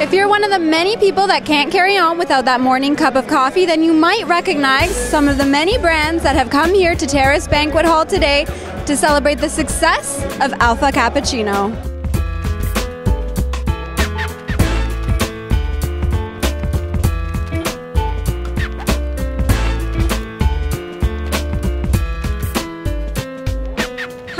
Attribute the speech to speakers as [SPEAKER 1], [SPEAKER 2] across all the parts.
[SPEAKER 1] If you're one of the many people that can't carry on without that morning cup of coffee, then you might recognize some of the many brands that have come here to Terrace Banquet Hall today to celebrate the success of Alfa Cappuccino.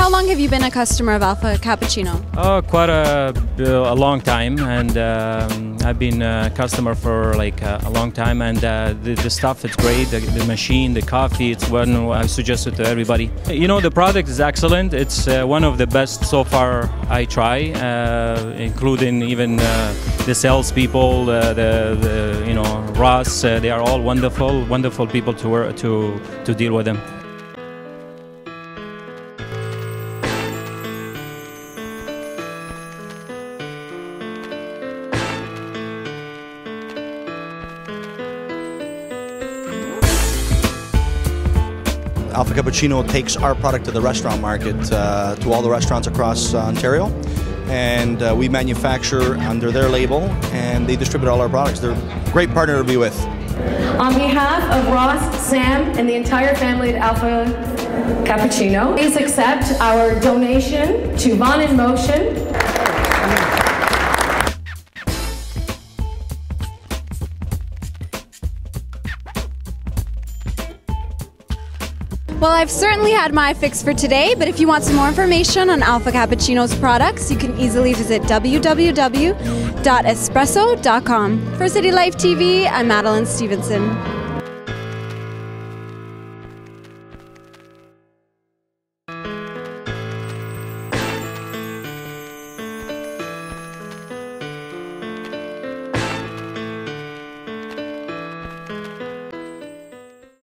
[SPEAKER 1] How long have you been a customer of Alfa Cappuccino?
[SPEAKER 2] Oh, quite a, a long time, and um, I've been a customer for like a, a long time. And uh, the, the stuff is great. The, the machine, the coffee, it's one I suggest it to everybody. You know, the product is excellent. It's uh, one of the best so far I try, uh, including even uh, the salespeople, uh, the, the you know Ross. Uh, they are all wonderful, wonderful people to to to deal with them.
[SPEAKER 3] Alfa Cappuccino takes our product to the restaurant market, uh, to all the restaurants across uh, Ontario. And uh, we manufacture under their label and they distribute all our products. They're a great partner to be with.
[SPEAKER 4] On behalf of Ross, Sam, and the entire family at Alfa Cappuccino, please accept our donation to Von in Motion.
[SPEAKER 1] Well, I've certainly had my fix for today, but if you want some more information on Alfa Cappuccino's products, you can easily visit www.espresso.com. For City Life TV, I'm Madeline Stevenson.